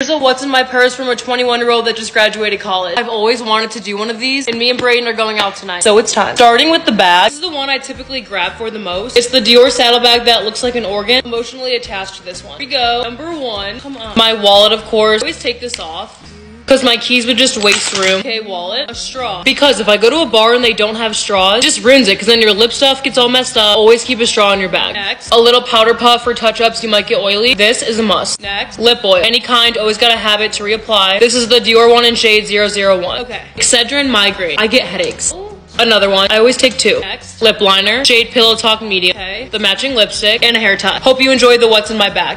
Here's a what's in my purse from a 21 year old that just graduated college. I've always wanted to do one of these, and me and Brayden are going out tonight. So it's time. Starting with the bag. This is the one I typically grab for the most. It's the Dior saddlebag that looks like an organ. Emotionally attached to this one. Here we go. Number one. Come on. My wallet, of course. always take this off. Because my keys would just waste room. Okay, wallet. A straw. Because if I go to a bar and they don't have straws, it just rinse it because then your lip stuff gets all messed up. Always keep a straw in your bag. Next. A little powder puff for touch-ups. You might get oily. This is a must. Next. Lip oil. Any kind. Always gotta have it to reapply. This is the Dior one in shade 001. Okay. Excedrin migraine. I get headaches. Oh. Another one. I always take two. Next. Lip liner. Shade Pillow Talk Medium. Okay. The matching lipstick. And a hair tie. Hope you enjoyed the what's in my bag.